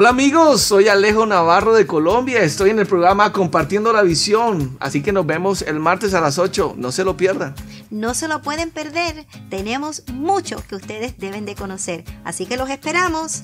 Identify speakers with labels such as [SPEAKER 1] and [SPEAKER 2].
[SPEAKER 1] Hola amigos, soy Alejo Navarro de Colombia, estoy en el programa Compartiendo la Visión, así que nos vemos el martes a las 8, no se lo pierdan.
[SPEAKER 2] No se lo pueden perder, tenemos mucho que ustedes deben de conocer, así que los esperamos.